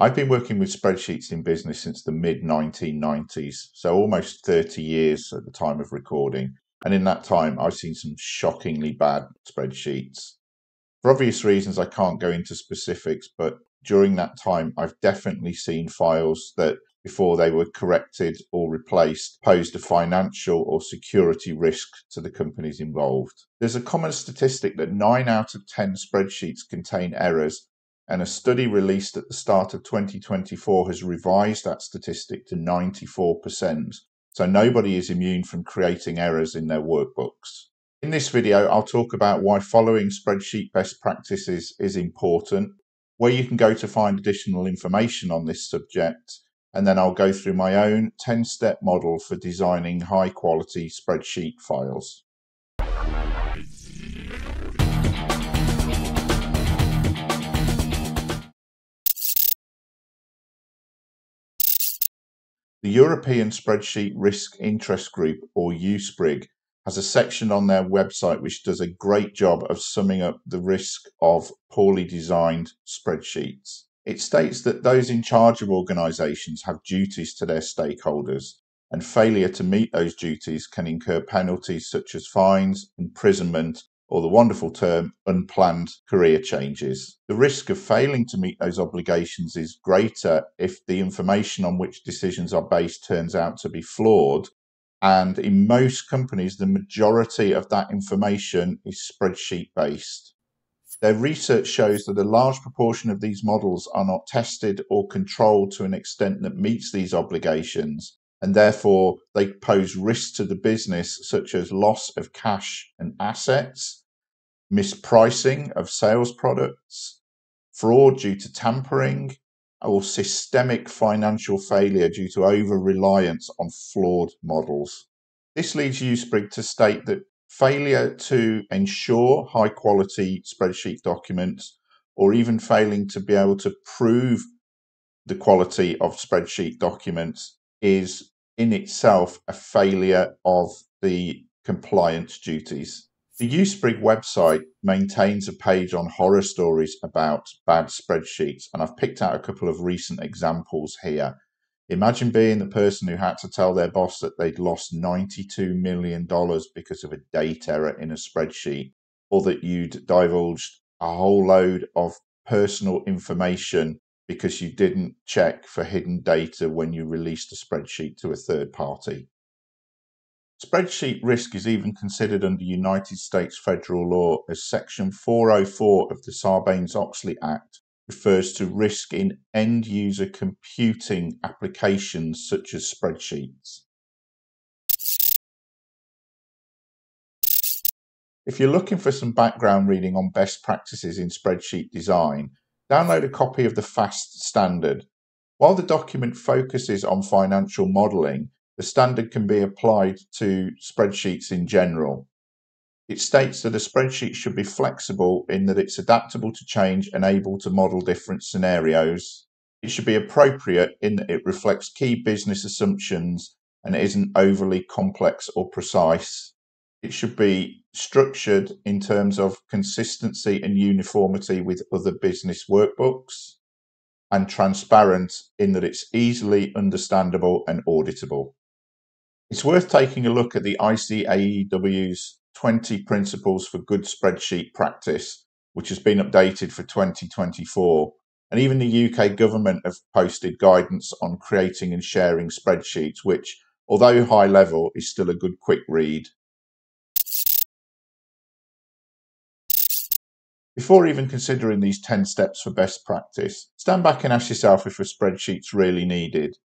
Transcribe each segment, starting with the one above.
I've been working with spreadsheets in business since the mid 1990s, so almost 30 years at the time of recording. And in that time, I've seen some shockingly bad spreadsheets. For obvious reasons, I can't go into specifics, but during that time, I've definitely seen files that before they were corrected or replaced posed a financial or security risk to the companies involved. There's a common statistic that 9 out of 10 spreadsheets contain errors, and a study released at the start of 2024 has revised that statistic to 94%. So nobody is immune from creating errors in their workbooks. In this video, I'll talk about why following spreadsheet best practices is important, where you can go to find additional information on this subject, and then I'll go through my own 10 step model for designing high quality spreadsheet files. The European Spreadsheet Risk Interest Group, or EuSpRIG, has a section on their website which does a great job of summing up the risk of poorly designed spreadsheets. It states that those in charge of organisations have duties to their stakeholders, and failure to meet those duties can incur penalties such as fines, imprisonment, or the wonderful term unplanned career changes. The risk of failing to meet those obligations is greater if the information on which decisions are based turns out to be flawed. And in most companies, the majority of that information is spreadsheet based. Their research shows that a large proportion of these models are not tested or controlled to an extent that meets these obligations, and therefore they pose risks to the business, such as loss of cash and assets, mispricing of sales products, fraud due to tampering, or systemic financial failure due to over reliance on flawed models. This leads EuSpRIG to state that failure to ensure high quality spreadsheet documents, or even failing to be able to prove the quality of spreadsheet documents is in itself a failure of the compliance duties. The EuSpRIG website maintains a page on horror stories about bad spreadsheets, and I've picked out a couple of recent examples here. Imagine being the person who had to tell their boss that they'd lost $92 million because of a date error in a spreadsheet, or that you'd divulged a whole load of personal information because you didn't check for hidden data when you released a spreadsheet to a third party. Spreadsheet risk is even considered under United States federal law as Section 404 of the Sarbanes Oxley Act refers to risk in end user computing applications such as spreadsheets. If you're looking for some background reading on best practices in spreadsheet design, download a copy of the FAST standard. While the document focuses on financial modeling, the standard can be applied to spreadsheets in general. It states that a spreadsheet should be flexible in that it's adaptable to change and able to model different scenarios. It should be appropriate in that it reflects key business assumptions and isn't overly complex or precise. It should be structured in terms of consistency and uniformity with other business workbooks and transparent in that it's easily understandable and auditable. It's worth taking a look at the ICAEW's 20 Principles for Good Spreadsheet Practice, which has been updated for 2024. And even the UK government have posted guidance on creating and sharing spreadsheets, which, although high level, is still a good quick read. Before even considering these 10 steps for best practice, stand back and ask yourself if a spreadsheet's really needed.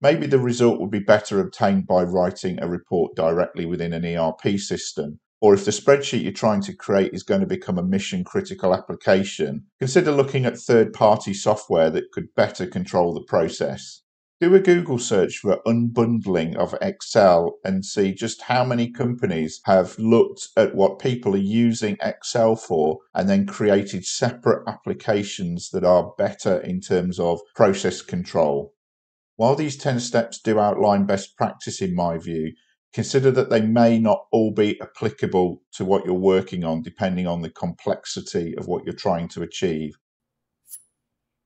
Maybe the result would be better obtained by writing a report directly within an ERP system or if the spreadsheet you're trying to create is going to become a mission critical application, consider looking at third party software that could better control the process. Do a Google search for unbundling of Excel and see just how many companies have looked at what people are using Excel for and then created separate applications that are better in terms of process control. While these 10 steps do outline best practice in my view, Consider that they may not all be applicable to what you're working on, depending on the complexity of what you're trying to achieve.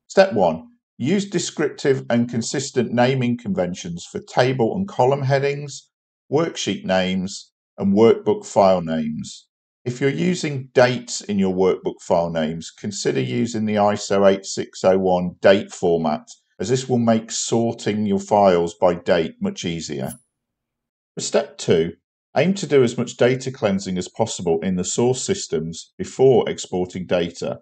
Step one Use descriptive and consistent naming conventions for table and column headings, worksheet names, and workbook file names. If you're using dates in your workbook file names, consider using the ISO 8601 date format, as this will make sorting your files by date much easier. For step two, aim to do as much data cleansing as possible in the source systems before exporting data.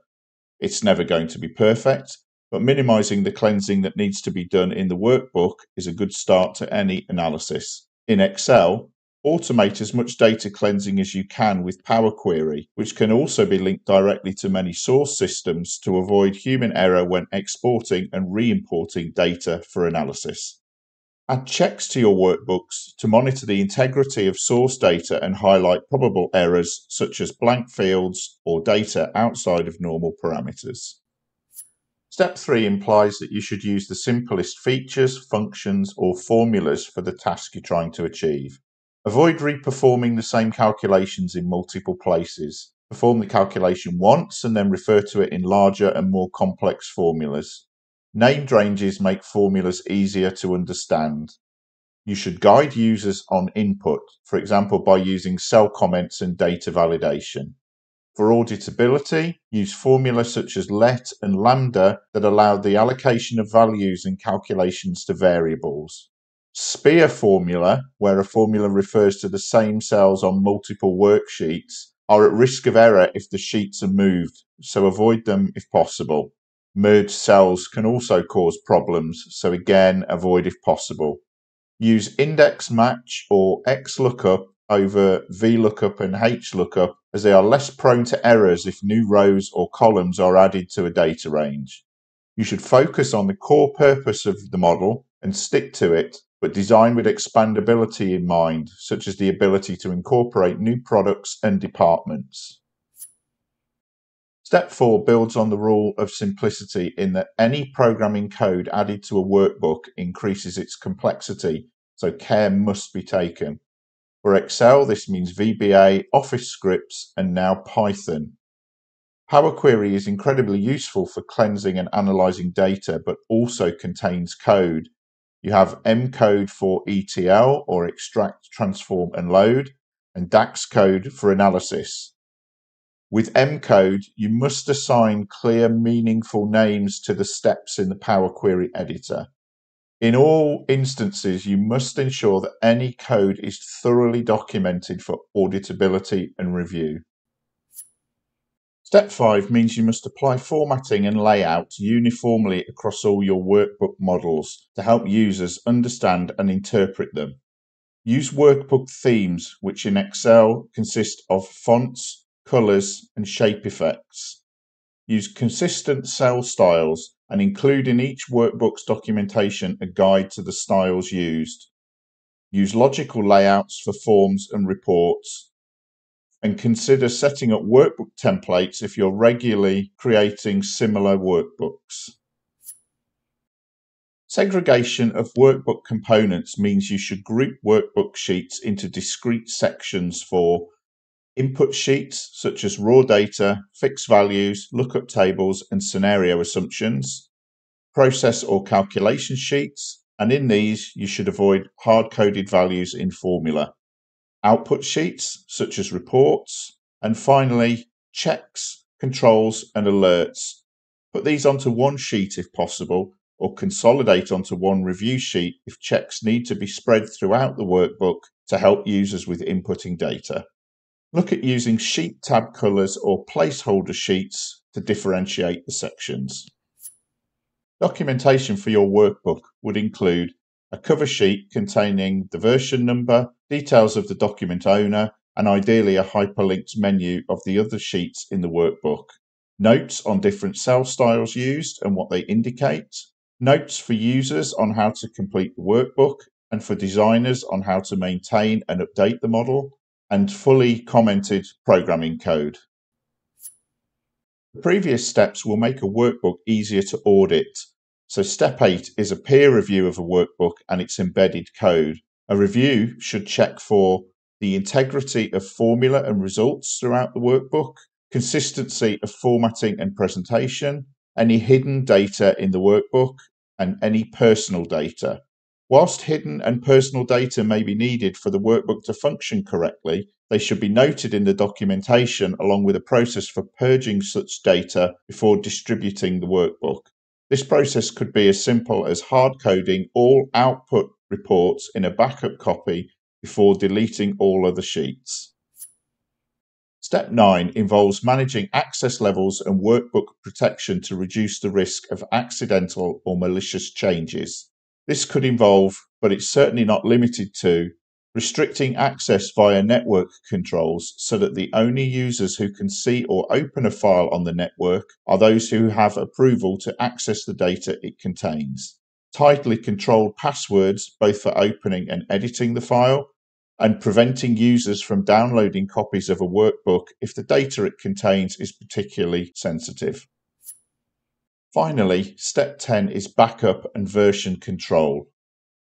It's never going to be perfect, but minimizing the cleansing that needs to be done in the workbook is a good start to any analysis. In Excel, automate as much data cleansing as you can with Power Query, which can also be linked directly to many source systems to avoid human error when exporting and re-importing data for analysis. Add checks to your workbooks to monitor the integrity of source data and highlight probable errors such as blank fields or data outside of normal parameters. Step 3 implies that you should use the simplest features, functions, or formulas for the task you're trying to achieve. Avoid reperforming the same calculations in multiple places. Perform the calculation once and then refer to it in larger and more complex formulas. Named ranges make formulas easier to understand. You should guide users on input, for example by using cell comments and data validation. For auditability, use formulas such as let and lambda that allow the allocation of values and calculations to variables. SPEAR formula, where a formula refers to the same cells on multiple worksheets, are at risk of error if the sheets are moved, so avoid them if possible. Merged cells can also cause problems, so again avoid if possible. Use index match or XLOOKUP over VLOOKUP and HLOOKUP as they are less prone to errors if new rows or columns are added to a data range. You should focus on the core purpose of the model and stick to it, but design with expandability in mind, such as the ability to incorporate new products and departments. Step 4 builds on the rule of simplicity in that any programming code added to a workbook increases its complexity, so care must be taken. For Excel, this means VBA, Office scripts, and now Python. Power Query is incredibly useful for cleansing and analyzing data, but also contains code. You have M code for ETL or extract, transform, and load, and DAX code for analysis. With M code, you must assign clear, meaningful names to the steps in the Power Query editor. In all instances, you must ensure that any code is thoroughly documented for auditability and review. Step 5 means you must apply formatting and layout uniformly across all your workbook models to help users understand and interpret them. Use workbook themes, which in Excel consist of fonts, colors, and shape effects. Use consistent cell styles and include in each workbook's documentation a guide to the styles used. Use logical layouts for forms and reports. And consider setting up workbook templates if you're regularly creating similar workbooks. Segregation of workbook components means you should group workbook sheets into discrete sections for Input sheets such as raw data, fixed values, lookup tables, and scenario assumptions. Process or calculation sheets, and in these you should avoid hard-coded values in formula. Output sheets such as reports, and finally checks, controls, and alerts. Put these onto one sheet if possible, or consolidate onto one review sheet if checks need to be spread throughout the workbook to help users with inputting data. Look at using sheet tab colors or placeholder sheets to differentiate the sections. Documentation for your workbook would include a cover sheet containing the version number, details of the document owner, and ideally a hyperlinked menu of the other sheets in the workbook. Notes on different cell styles used and what they indicate. Notes for users on how to complete the workbook and for designers on how to maintain and update the model and fully commented programming code. The previous steps will make a workbook easier to audit. So step 8 is a peer review of a workbook and its embedded code. A review should check for the integrity of formula and results throughout the workbook, consistency of formatting and presentation, any hidden data in the workbook, and any personal data. Whilst hidden and personal data may be needed for the workbook to function correctly, they should be noted in the documentation along with a process for purging such data before distributing the workbook. This process could be as simple as hard coding all output reports in a backup copy before deleting all other sheets. Step 9 involves managing access levels and workbook protection to reduce the risk of accidental or malicious changes. This could involve, but it's certainly not limited to, restricting access via network controls so that the only users who can see or open a file on the network are those who have approval to access the data it contains. Tightly controlled passwords, both for opening and editing the file, and preventing users from downloading copies of a workbook if the data it contains is particularly sensitive. Finally, step 10 is backup and version control.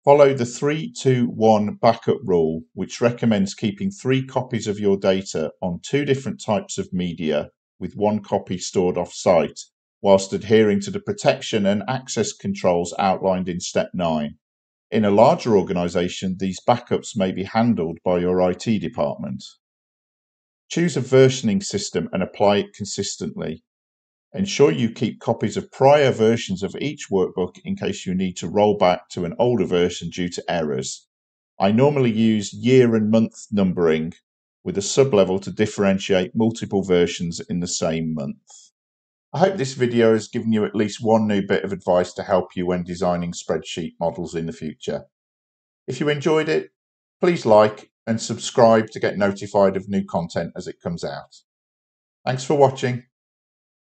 Follow the 3-2-1 backup rule, which recommends keeping three copies of your data on two different types of media with one copy stored off-site, whilst adhering to the protection and access controls outlined in step 9. In a larger organization, these backups may be handled by your IT department. Choose a versioning system and apply it consistently. Ensure you keep copies of prior versions of each workbook in case you need to roll back to an older version due to errors. I normally use year and month numbering with a sub-level to differentiate multiple versions in the same month. I hope this video has given you at least one new bit of advice to help you when designing spreadsheet models in the future. If you enjoyed it, please like and subscribe to get notified of new content as it comes out. Thanks for watching.